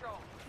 control.